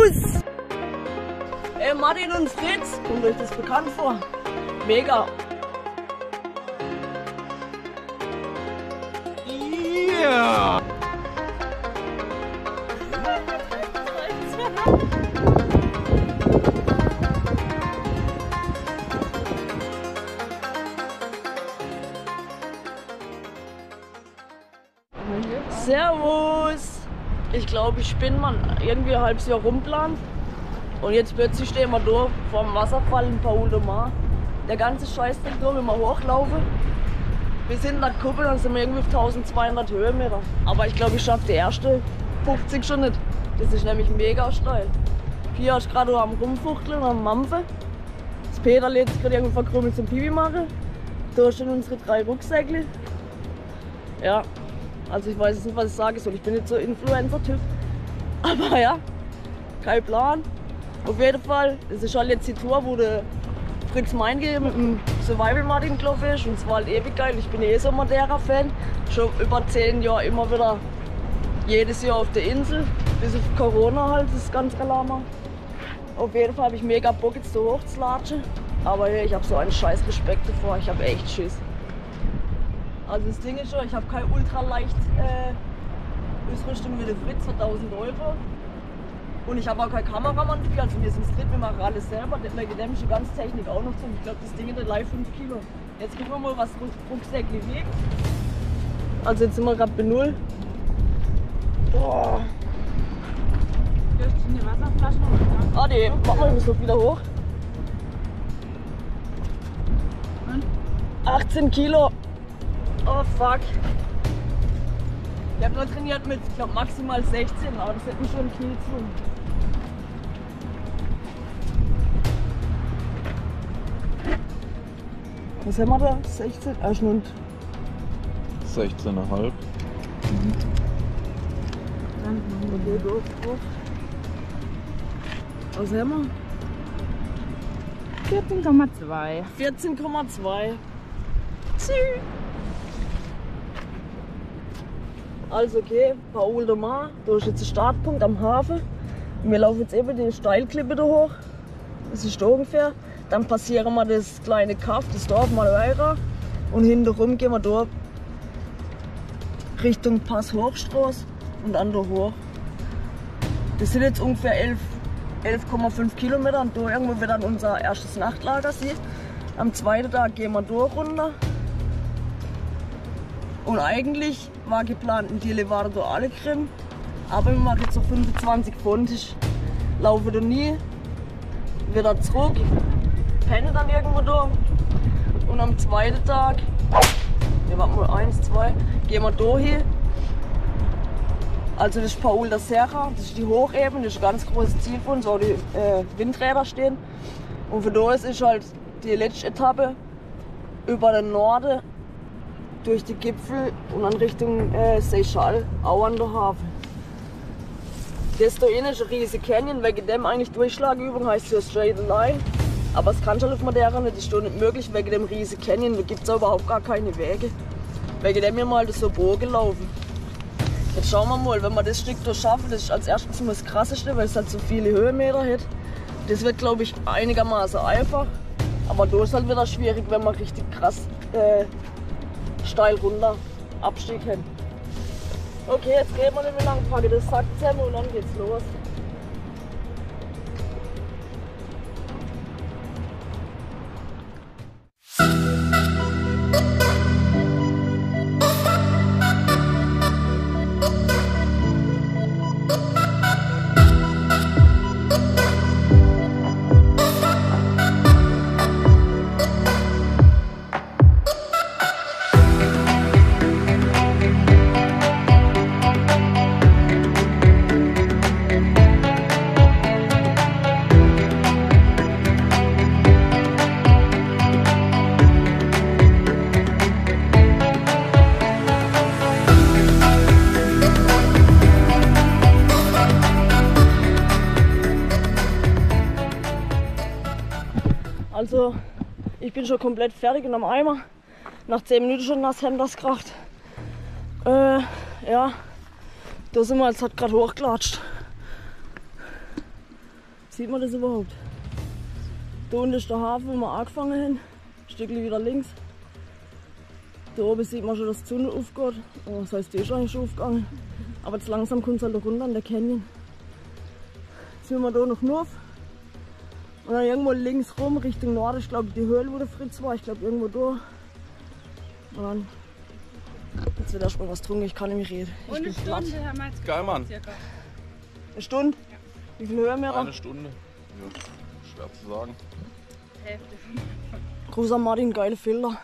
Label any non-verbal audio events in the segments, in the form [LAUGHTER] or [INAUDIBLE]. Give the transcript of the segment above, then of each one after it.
Servus! Ey, Martin und Fritz, kommt euch das bekannt vor? Mega! Glaube, ich spinne mal irgendwie ein halbes Jahr rumplan. Und jetzt plötzlich stehen wir da vor dem Wasserfall in Paul de Mar. Der ganze Scheißding da, wenn wir hochlaufen. Bis hinter der Kuppel, dann sind wir irgendwie auf 1200 Höhenmeter. Aber ich glaube, ich schaffe die erste 50 schon nicht. Das ist nämlich mega steil. Pia ist gerade am Rumfuchteln, am Mampfen. Das Peter lädt sich gerade irgendwie verkrümmelt zum Pipi machen. Da stehen unsere drei Rucksäckle. Ja, also ich weiß jetzt nicht, was ich sagen soll. Ich bin nicht so Influencer-Typ. Aber ja, kein Plan. Auf jeden Fall, das ist halt jetzt die Tour, wo der Fritz Meinge mit dem Survival Martin gelaufen ist. Und es war halt ewig geil. Ich bin eh so Madeira-Fan. Schon über zehn Jahre immer wieder jedes Jahr auf der Insel. Bis auf Corona halt, das ist ganz Galama. Auf jeden Fall habe ich mega Bock jetzt so hochzulatschen. Aber hey, ich habe so einen scheiß Respekt davor. Ich habe echt Schiss. Also das Ding ist schon, ich habe keine ultraleicht äh, Ausrüstung wie der Fritz für 1000 Euro. Und ich habe auch keinen Kameramann dafür, also wir sind das dritt, wir machen alles selber. Der der gedämmte ganze Technik auch noch zu. Ich glaube, das Ding hat live 5 Kilo. Jetzt gucken wir mal, was Ruck- Rucksäckli wiegt. Also jetzt sind wir gerade bei Null. Boah. Durch die Wasserflaschen und Ah nee, warte mal, muss noch wieder hoch. Und? 18 Kilo. Oh fuck. Ich habe nur trainiert mit, ich glaube maximal 16, aber das hätte mich schon Knie zu. Was haben wir da? 16? Ah, Schnund. 16,5. Okay, durch, durch. Was haben wir? 14,2. 14,2. Also okay, Paul de Mar, da ist jetzt der Startpunkt am Hafen. Wir laufen jetzt eben die Steilklippe da hoch. Das ist da ungefähr. Dann passieren wir das kleine Kaff, das Dorf Madeira. Und hinterrum gehen wir da Richtung Pass Hochstraße und dann da hoch. Das sind jetzt ungefähr 11 11,5 Kilometer und da irgendwo wird dann unser erstes Nachtlager sieht. Am zweiten Tag gehen wir da runter. Und eigentlich war geplant ein alle Krim. Aber wir machen jetzt so 25 Pfund. Ich laufe da nie. Wieder zurück. Penne dann irgendwo da. Und am zweiten Tag, wir warten mal eins, zwei, gehen wir da hin. Also das ist Paul da Serra, das ist die Hochebene, das ist ein ganz großes Ziel von uns, wo die äh, Windräder stehen. Und für da ist halt die letzte Etappe über den Norden durch die Gipfel und dann Richtung äh, Seychelles, auch an der Hafen. Das da innen ist ein riesiger Canyon, wegen dem eigentlich Durchschlagübung heißt ja Straight Line. Aber kannst du halt auf Madeira nicht, das ist da nicht möglich wegen dem riesigen Canyon, da gibt es überhaupt gar keine Wege. Wegen dem wir mal so Bogen gelaufen. Jetzt schauen wir mal, wenn wir das Stück da schaffen, das ist als erstes mal das krasseste, weil es halt so viele Höhenmeter hat. Das wird glaube ich einigermaßen einfach. Aber da ist halt wieder schwierig, wenn man richtig krass äh, steil runter Abstieg hat. Okay, jetzt gehen wir nicht mehr lang, packe das Sack zusammen und dann geht's los. Bin schon komplett fertig und am Eimer. Nach 10 Minuten schon nass haben das kracht. Äh, ja, da sind wir jetzt halt gerade hochgelatscht. Sieht man das überhaupt? Da unten ist der Hafen, wo wir angefangen haben. Ein Stückchen wieder links. Da oben sieht man schon, dass die Sonne aufgeht. Oh, das heißt, die ist eigentlich schon aufgegangen. Aber jetzt langsam kommt es halt runter an der Canyon. Jetzt sind wir da noch Nurf. Und dann irgendwo links rum Richtung Norden. Ich glaube, die Höhle, wo der Fritz war. Ich glaube, irgendwo da. Und dann. Jetzt wird erstmal was getrunken. Ich kann nicht mehr reden. Ich Und eine bin platt. Stunde haben wir jetzt Geil, Mann. circa. Eine Stunde? Wie viel Höhenmeter? Eine Stunde. Ja, schwer zu sagen. Hälfte. Gruß an Martin, geile Filter.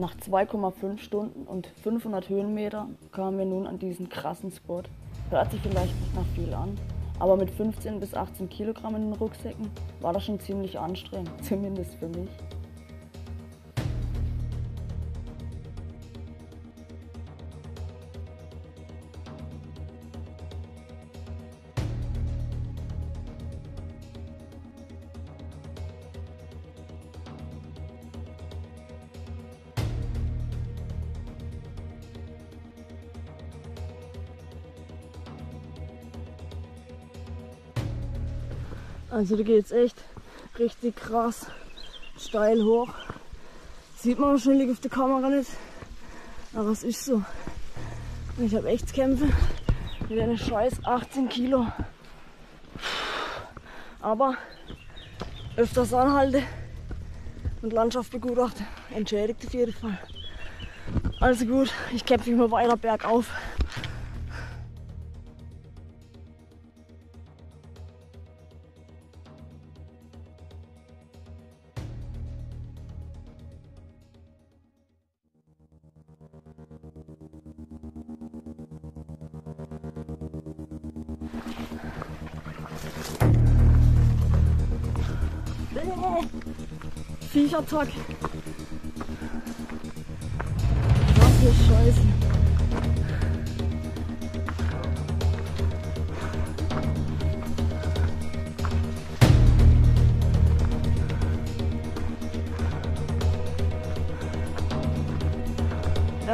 Nach 2,5 Stunden und 500 Höhenmeter kamen wir nun an diesen krassen Spot. Hört sich vielleicht nicht nach viel an, aber mit 15 bis 18 Kilogramm in den Rucksäcken war das schon ziemlich anstrengend, [LAUGHS] zumindest für mich. Also da geht's echt richtig krass steil hoch. Sieht man wahrscheinlich auf der Kamera nicht, aber es ist so. Ich habe echt zu kämpfen mit einer scheiß 18 Kilo. Aber öfters anhalte und Landschaft begutachte, entschädigt auf jeden Fall. Also gut, ich kämpfe immer weiter bergauf. Viecherzack. Was für Scheiße.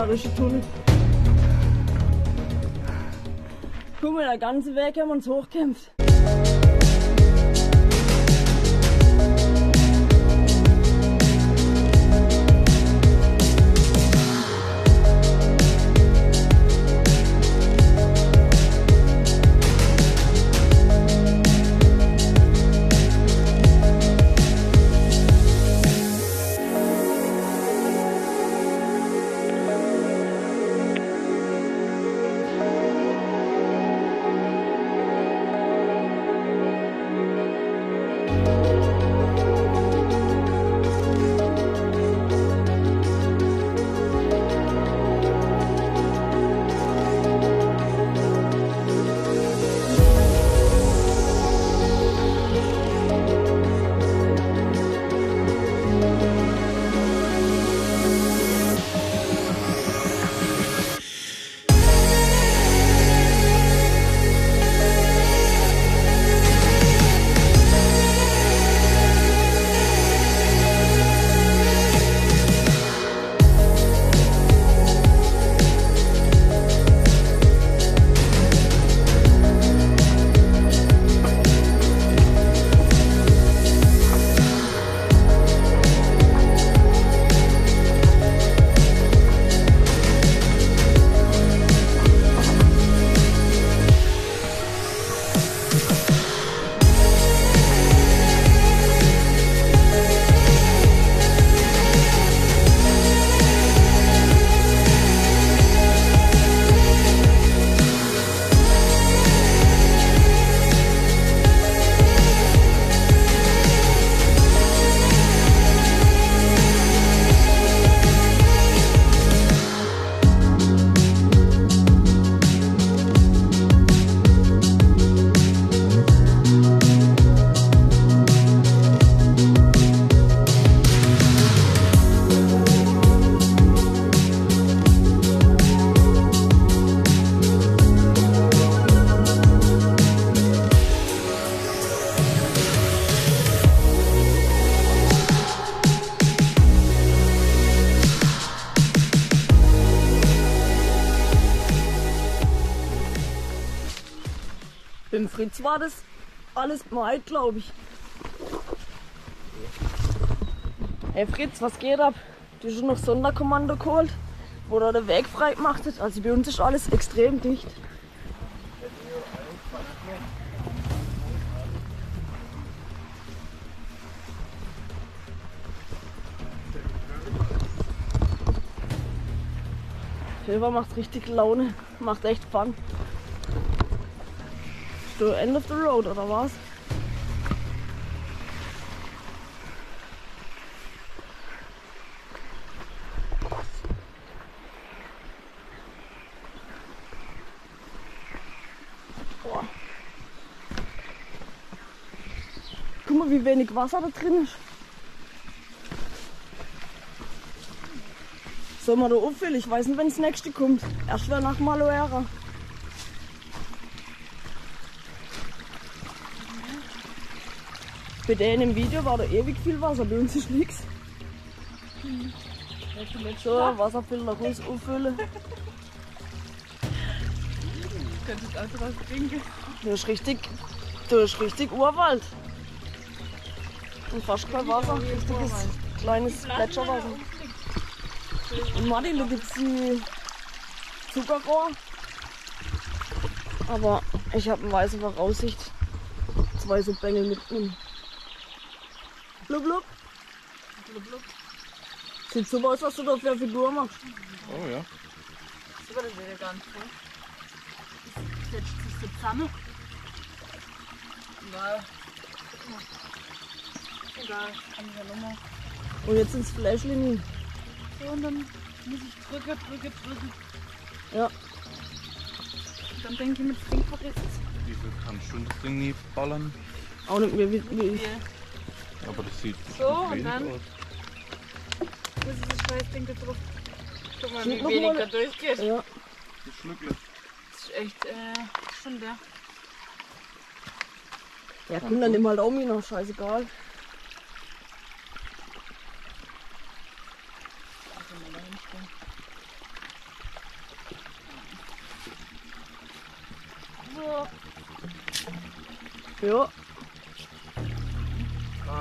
Richtig Tunnel. Guck mal, der ganze Weg haben wir uns hochkämpft. War das alles Mai, glaube ich. Hey Fritz, was geht ab? Du hast schon noch Sonderkommando geholt, wo er den Weg frei gemacht hat. Also bei uns ist alles extrem dicht. Silber macht richtig Laune, macht echt Fun. Du End of the Road oder was? Boah. Guck mal, wie wenig Wasser da drin ist. Sollen wir da auffüllen? Ich weiß nicht, wenn das nächste kommt. Erst wieder nach Maloera. Bei denen im Video war da ewig viel Wasser, bei uns ist nichts. So, Wasserfilter raus auffüllen. Könntest also was trinken. Du hast richtig, du hast richtig Urwald. Und fast kein Wasser, richtiges kleines Gletscherwasser. Und Martin, da gibt's die Zuckerrohr. Aber ich habe eine weiße Voraussicht. Zwei so Bengel mitnehmen. Blub, blub. Sieht super aus, was du da für eine Figur machst. Oh ja. Das war das wieder ganz voll. Setzt sich so zusammen. Mal. Egal, kann ich ja nochmal. Und jetzt ins Fläschchen hin. So, und dann muss ich drücke, drücke, drücke. Ja. Und dann denke ich mir, das Ding verrisst. Wieso kannst du das Ding nie ballern? Auch nicht mehr wie, wie ich. Aber das sieht So, und dann? aus. Wo ist das Scheißding da drauf? Guck mal, wie wenig mal- da durchgeht. Ja. Das Schlückle. Das ist echt, äh, schon der. Ja, komm, dann nimm halt auch noch, scheißegal. So. Ja,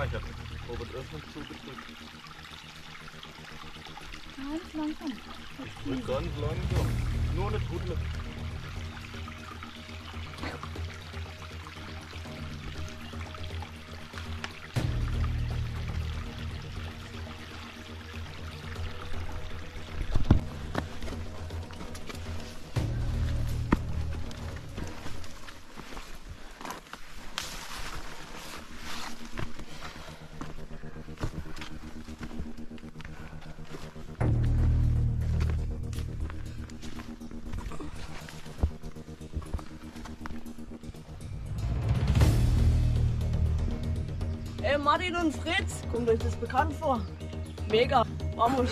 ich hab Robert Öffnung zugedrückt. Ganz langsam. Ich drück ganz langsam. Nur eine Trudel. Martin und Fritz, kommt euch das bekannt vor? Mega, vamos.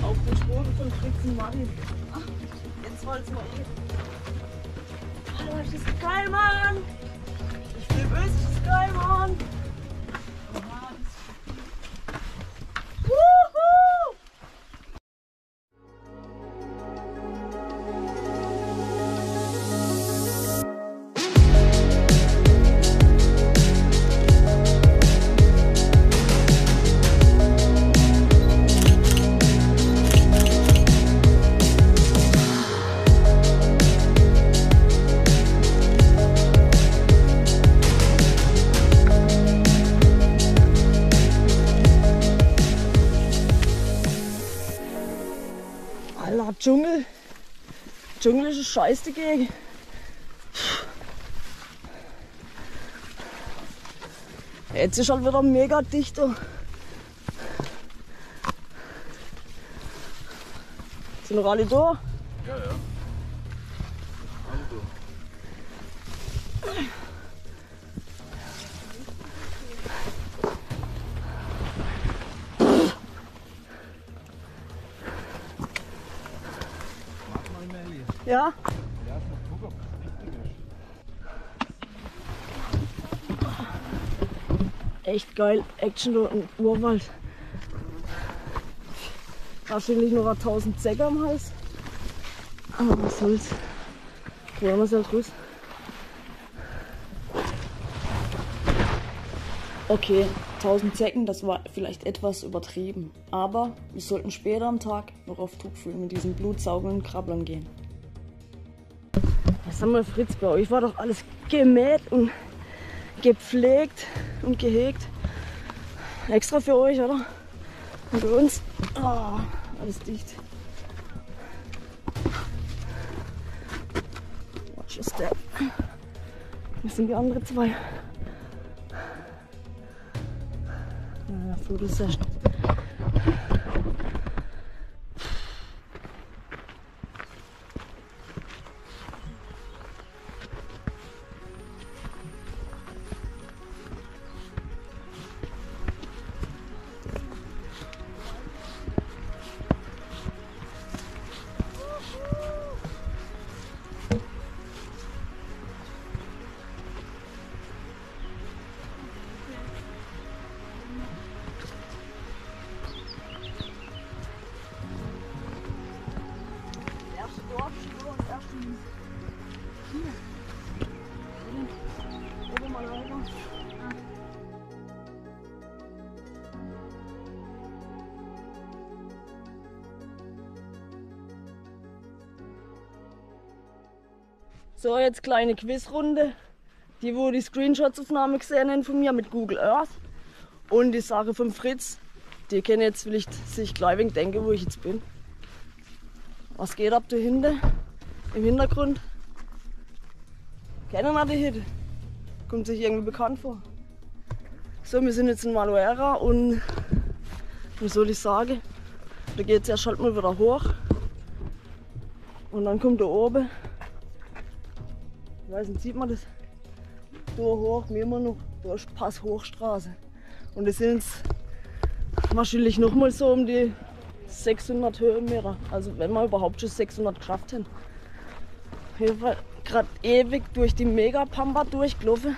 Auf den Spuren von Fritz und Martin. Ach, Jetzt wollt's mal eh. Alter, ist das geil, Mann! Ich will böse, ist das geil, Mann! Scheiß dagegen. Jetzt ist halt wieder mega dichter. Sind noch alle da? Ja. Echt geil, Action dort im Urwald. Wahrscheinlich noch 1000 Säcke am Hals. Aber was soll's. Probieren wir es halt raus. Okay, 1000 Zecken, das war vielleicht etwas übertrieben. Aber wir sollten später am Tag noch auf Tuchfühl mit diesen blutsaugenden Krabblern gehen. Sag mal, Fritz, bei euch war doch alles gemäht und gepflegt und gehegt. Extra für euch, oder? Und bei uns, ah, alles dicht. Watch your step. Wir sind die anderen zwei. Ja, Fotosession. So, jetzt kleine Quizrunde. Die, wo die Screenshotsaufnahme gesehen haben von mir mit Google Earth. Und die Sache von Fritz. Die kennen jetzt vielleicht sich gleich denken, wo ich jetzt bin. Was geht ab da hinten? Im Hintergrund? Kennen wir die Hütte? Kommt sich irgendwie bekannt vor. So, wir sind jetzt in Maluera und wie soll ich sagen? Da geht es erst halt mal wieder hoch. Und dann kommt da oben. Ich weiß nicht, sieht man das? Da hoch, wie immer noch. Da ist Passhochstraße. Und das sind jetzt wahrscheinlich noch mal so um die 600 Höhenmeter. Also wenn wir überhaupt schon 600 Kraft haben. Jeden Fall gerade ewig durch die Megapampa durchgelaufen.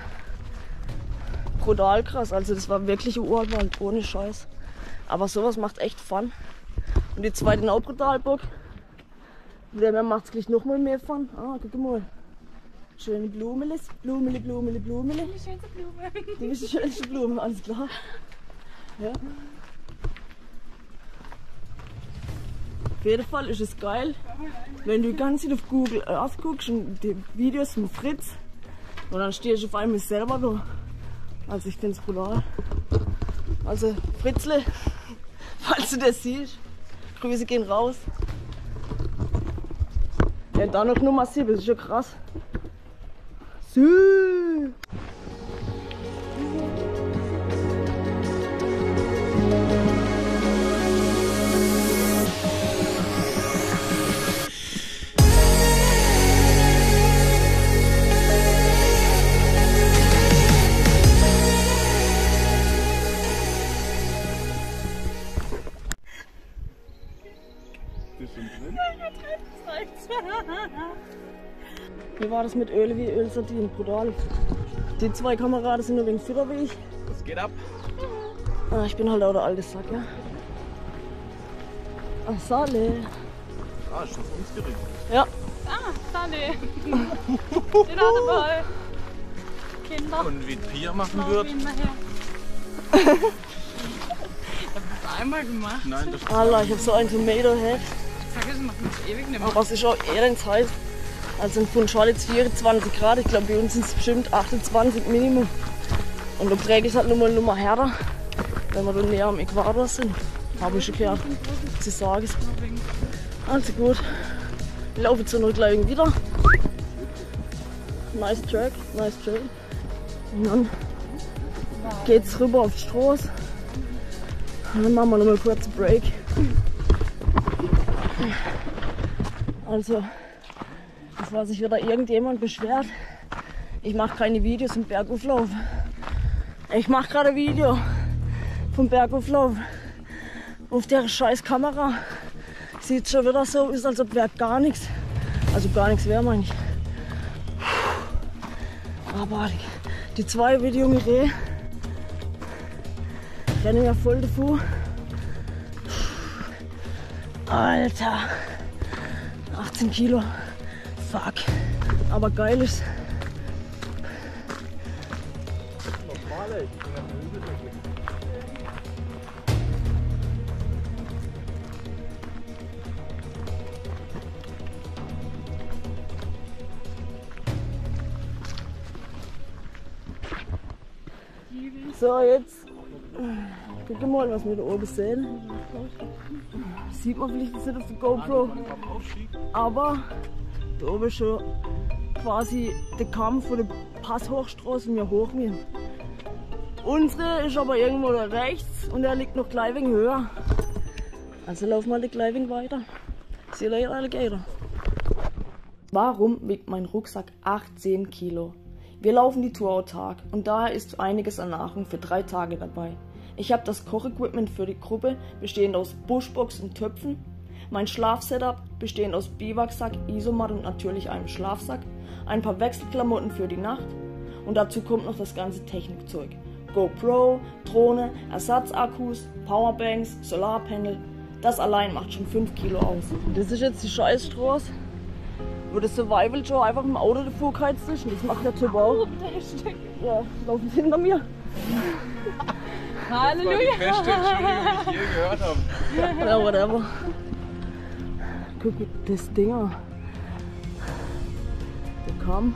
Brutal krass. Also das war wirklich ein Urwald, ohne Scheiß. Aber sowas macht echt Fun. Und die zweite auch brutal Bock. Der macht es gleich noch mal mehr Fun. Ah, guck mal. Schöne Blumelis. Blumeli, Blumeli, Blumeli. Die schönste Blume. Die ist die schönste Blume, alles klar. Ja. Jeden Fall ist es geil, wenn du ganz viel auf Google Earth guckst und die Videos von Fritz und dann stehst du auf einmal selber da. Also ich finde es brutal. Also Fritzle, [LAUGHS] falls du das siehst, Grüße gehen raus. Ja, da noch Nummer 7, das ist schon krass. Sü. Wie war das mit Öl wie Ölsardinen? Brutal. Die zwei Kameraden sind nur wegen fitter wie ich. Was geht ab? Ah, ich bin halt auch der alte Sack, ja. Ah, Sale. Ah, ist auf uns gerichtet. Ja, Ah, Sally. Den hat er bei. Kinder. Und wie Pia machen Lauf wird? mal. [LAUGHS] Ich hab das einmal gemacht. Nein, das Allah, ich hab so ein Tomato-Head. Das macht mich ewig nicht mehr. Aber es ist auch eher heiß. Also in Funchal jetzt 24 Grad. Ich glaube, bei uns sind es bestimmt 28 Minimum. Und da präge ich halt nochmal Nummer härter, wenn wir da näher am Äquator sind. Habe ich schon gehört. Sie sagen es. Also gut. Ich laufe jetzt noch gleich wieder. Nice track, nice track. Und dann geht's rüber auf die Straße. Und dann machen wir noch mal kurz einen Break. Also, bevor sich wieder irgendjemand beschwert, ich mache keine Videos im Bergauflauf. Ich mache gerade ein Video vom Bergauflauf auf der scheiß Kamera. Sieht schon wieder so aus, als ob wäre gar nichts. Also gar nichts wäre, meine ich. Aber die, die zwei junge Reh rennen ja voll davor. Alter. 18 Kilo. Fuck. Aber geil ist. So, jetzt guck mal, was wir da oben sehen. Sieht man vielleicht nicht auf der GoPro, aber da oben ist schon quasi der Kamm von der Passhochstraße und wir hoch müssen. Unsere ist aber irgendwo da rechts und er liegt noch gleich wegen höher. Also laufen wir gleich wegen weiter. See you Alligator. Warum wiegt mein Rucksack 18 Kilo? Wir laufen die Tour autark und daher ist einiges an Nahrung für drei Tage dabei. Ich habe das Kochequipment für die Gruppe, bestehend aus Bushbox und Töpfen, mein Schlafsetup, bestehend aus Biwaksack, Isomat und natürlich einem Schlafsack, ein paar Wechselklamotten für die Nacht und dazu kommt noch das ganze Technikzeug. GoPro, Drohne, Ersatzakkus, Powerbanks, Solarpanel. Das allein macht schon 5 Kilo aus. Das ist jetzt die Scheißstraße, wo das Survival Joe einfach im Auto davor geheizt ist. Und das macht der Typ auch. Ja, laufen sie hinter mir. Das war die beste Entschuldigung, die ich je gehört habe. Ja, whatever. Guck das Ding an. Der Kamm.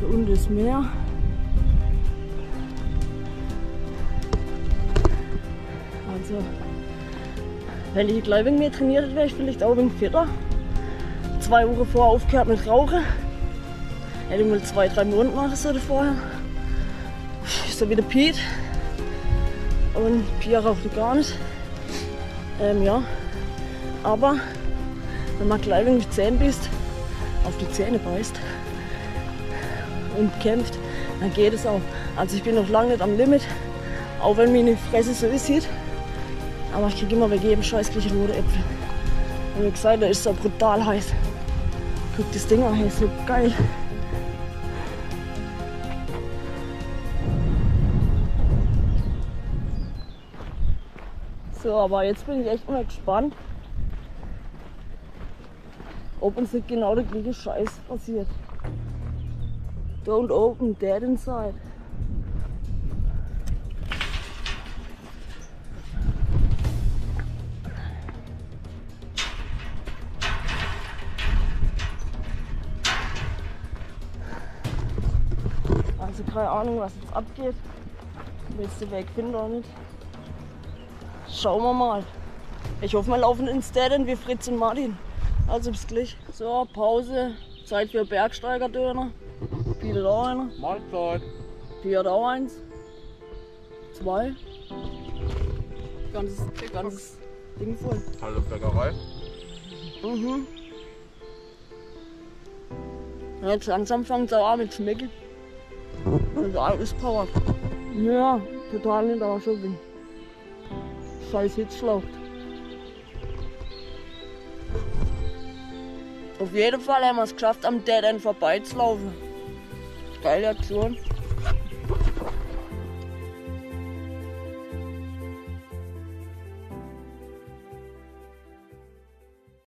Da unten ist Meer. Also, wenn ich gleich wegen mir trainiert hätte, wäre ich vielleicht auch wegen fitter. Zwei Wochen vorher aufgehört mit Rauchen. Hätte ich mal zwei, drei Monate machen sollen vorher. So wie der Pete. Und Pia raucht gar nicht. Ähm, ja. Aber wenn man gleich mit Zähnen bist, auf die Zähne beißt und kämpft, dann geht es auch. Also ich bin noch lange nicht am Limit, auch wenn meine Fresse so aussieht. Aber ich kriege immer bei jedem Scheiß rote Äpfel. Und wie gesagt, der ist so brutal heiß. Guck das Ding an, hey, so geil. So, aber jetzt bin ich echt mal gespannt, ob uns nicht genau der gleiche Scheiß passiert. Don't open dead inside. Also keine Ahnung, was jetzt abgeht. Willst du Weg finden oder nicht? Schauen wir mal. Ich hoffe, wir laufen ins Dead wie Fritz und Martin. Also bis gleich. So, Pause. Zeit für Bergsteigerdöner. Peter auch einer. Mahlzeit. Peter auch eins. Zwei. Ganzes, ganzes Ding voll. Hallo Bäckerei. Mhm. Jetzt langsam fängt es auch an mit Schmecken. Also alles Power. Ja, total nicht, aber schon bin. Scheiß Hitzschlaucht. Auf jeden Fall haben wir es geschafft, am Dead End vorbeizulaufen. Geile Aktion.